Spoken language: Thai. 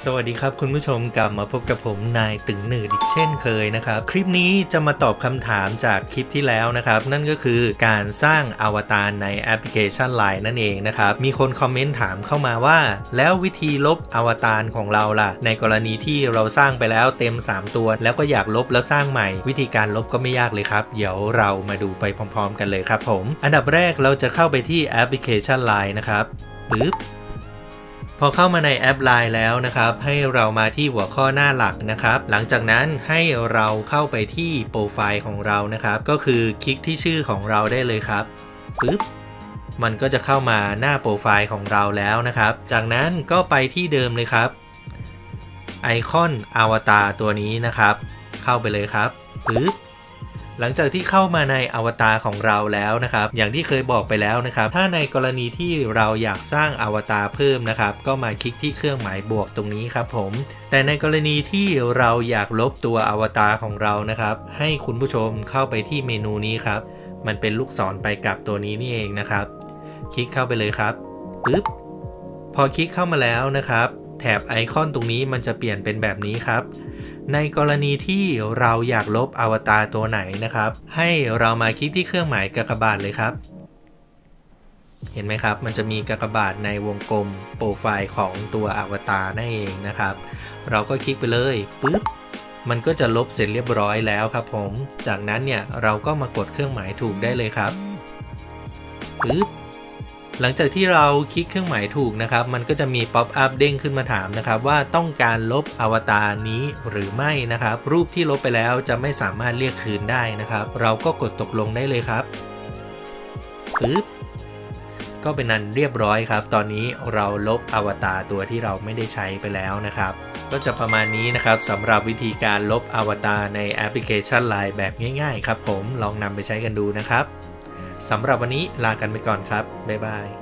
สวัสดีครับคุณผู้ชมกลับมาพบกับผมนายตึงหนืดอีกเช่นเคยนะครับ คลิปนี้จะมาตอบคำถามจากคลิปที่แล้วนะครับ นั่นก็คือการสร้างอวตารในแอปพลิเคชัน Line นั่นเองนะครับ มีคนคอมเมนต์ถามเข้ามาว่า แล้ววิธีลบอวตารของเราล่ะ ในกรณีที่เราสร้างไปแล้วเต็ม 3 ตัว แล้วก็อยากลบแล้วสร้างใหม่ วิธีการลบก็ไม่ยากเลยครับเดี๋ยวเรามาดูไปพร้อม ๆ กันเลยครับผม อันดับแรกเราจะเข้าไปที่แอปพลิเคชัน Line นะครับปึ๊บ พอเข้ามาในแอป Line แล้วนะครับ ให้เรามาที่หัวข้อหน้าหลักนะครับ หลังจากนั้นให้เราเข้าไปที่โปรไฟล์ของเรานะครับ ก็คือคลิกที่ชื่อของเราได้เลยครับปึ๊บมันก็จะเข้ามาหน้าโปรไฟล์ของเราแล้วนะครับ จากนั้นก็ไปที่เดิมเลยครับ ไอคอนอวตารตัวนี้นะครับ เข้าไปเลยครับปึ๊บ หลังจากที่เข้ามาในอวตารของเราแล้วนะครับ อย่างที่เคยบอกไปแล้วนะครับ ถ้าในกรณีที่เราอยากสร้างอวตารเพิ่มนะครับ ก็มาคลิกที่เครื่องหมายบวกตรงนี้ครับผม แต่ในกรณีที่เราอยากลบตัวอวตารของเรานะครับ ให้คุณผู้ชมเข้าไปที่เมนูนี้ครับ มันเป็นลูกศรไปกับตัวนี้นี่เองนะครับ คลิกเข้าไปเลยครับปึ๊บ พอคลิกเข้ามาแล้วนะครับ แถบไอคอนตรงนี้มันจะเปลี่ยนเป็นแบบนี้ครับ ในกรณีที่เราอยากลบอวตารตัวไหนนะครับ ให้เรามาคลิกที่เครื่องหมายกากบาทเลยครับ เห็นไหมครับ มันจะมีกากบาทในวงกลมโปรไฟล์ของตัวอวตารนั่นเองนะครับ เราก็คลิกไปเลยปึ๊บมันก็จะลบเสร็จเรียบร้อยแล้วครับผม จากนั้นเนี่ยเราก็มากดเครื่องหมายถูกได้เลยครับปึ๊บ หลังจากที่เราคลิกเครื่องหมายถูกนะครับ มันก็จะมี pop-up เด้งขึ้นมาถามนะครับ ว่าต้องการลบอวตารนี้หรือไม่นะครับ รูปที่ลบไปแล้วจะไม่สามารถเรียกคืนได้นะครับ เราก็กดตกลงได้เลยครับปึ๊บก็เป็นนั้นเรียบร้อยครับ ตอนนี้เราลบอวตารตัวที่เราไม่ได้ใช้ไปแล้วนะครับ ก็จะประมาณนี้นะครับสำหรับวิธีการลบอวตารในแอปพลิเคชัน Line แบบง่ายๆ ครับผมลองนำไปใช้กันดูนะครับ สำหรับวันนี้ลากันไปก่อนครับ บ๊ายบาย